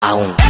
Aún.